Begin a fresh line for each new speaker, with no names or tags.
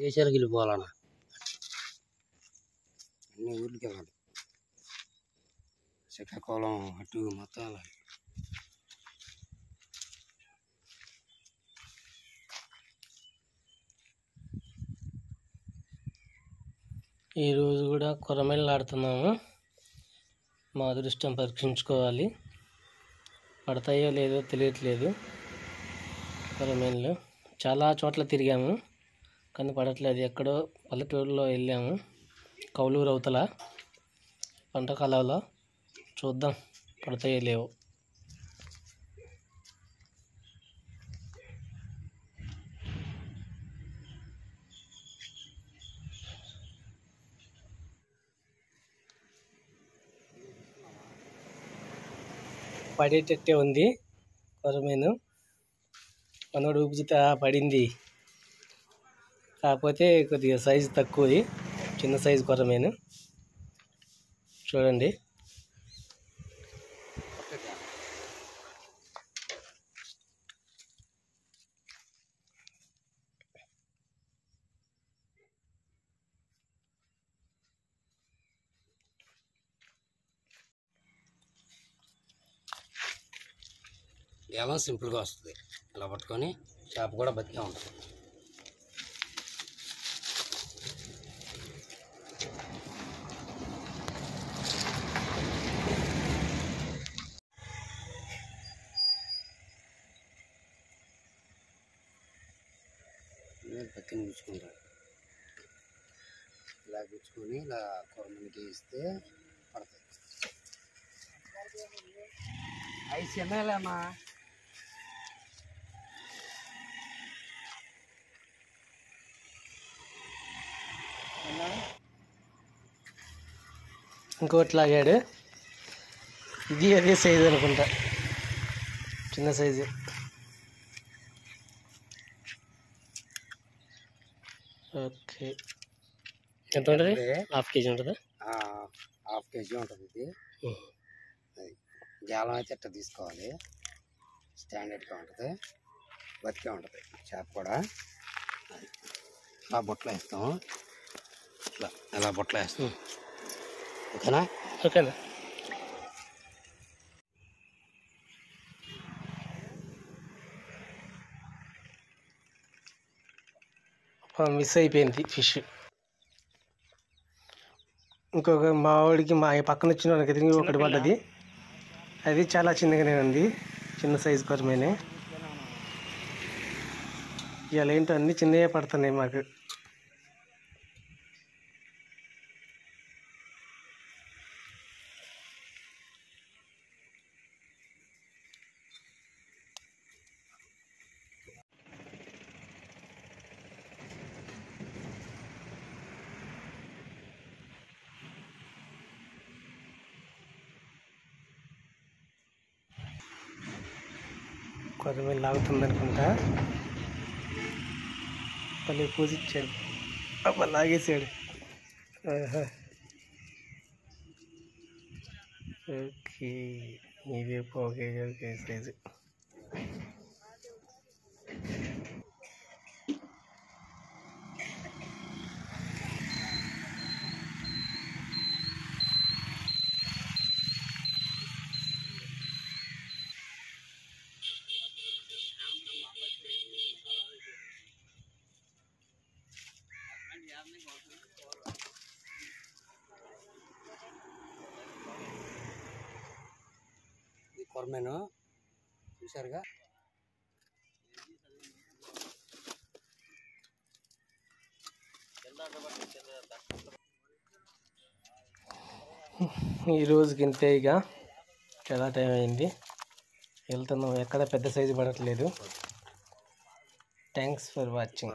దేశాలకు వెళ్ళిపోవాలన్నా. అన్ని ఊర్లకి వెళ్ళాలి. శ్రీకాకుళం అటు మొత్తం వెళ్ళాలి
ఈరోజు కూడా కొరమేళ్ళు ఆడుతున్నాము. మా అదృష్టం పరీక్షించుకోవాలి. పడతాయో లేదో తెలియట్లేదు కొరమేళ్ళు. చాలా చోట్ల తిరిగాము. కనపడట్లేదు ఎక్కడో పల్లెటూరులో వెళ్ళాము. కౌలూరు అవతల పంట కాలంలో చూద్దాం. పడతాయో లేవు. పడేటట్టే ఉంది. కొరమేను. మనోడు ఊపిజిత పడింది. కాకపోతే కొద్దిగా సైజు తక్కువది చిన్న సైజు కొరమేను. చూడండి.
ఎలా సింపుల్గా వస్తుంది? ఇలా పట్టుకొని చేప కూడా బతికే ఉంటుంది. పక్కన గుచ్చుకుంటారు ఇలా గుచ్చుకొని ఇలా కొరమనికి ఇస్తే పడతాయి. అవి చిన్నలేమ్మా
ఇంకోటి లాగాడు ఇది అదే సైజు అనుకుంటా. చిన్న సైజు. ఓకే. ఎంత ఉంటుంది? హాఫ్ కేజీ ఉంటుందా?
హాఫ్ కేజీ ఉంటుంది ఇది. జాలం అయితే ఇట్లా తీసుకోవాలి. స్టాండర్డ్గా ఉంటుంది. బతికే ఉంటుంది. చేప కూడా. ఇలా బొట్లో వేస్తాం. ఇట్లా ఇలా బొట్లో వేస్తాం. ఓకేనా?
ఓకేనా? మిస్ అయిపోయింది ఫిష్ ఇంకొక మా వాడికి మా పక్కన వచ్చిన ఎదురు ఒకటి పడ్డది. అది చాలా చిన్నగానే ఉంది. చిన్న సైజు కొరమేనే ఇవాళ ఏంటో అన్ని చిన్నవే పడుతున్నాయి మాకు. కొరమేలు లాగుతుంది అనుకుంటా మళ్ళీ పూజించాడు అబ్బా లాగేసాడు ఆహా. ఓకే ఇదే ఓకే ఓకే సైజు
చూసారుగా
ఈ రోజుకి ఇంతే ఇక. చాలా టైం అయింది. వెళ్తున్నాం. ఎక్కడ పెద్ద సైజు పడట్లేదు. Thanks for watching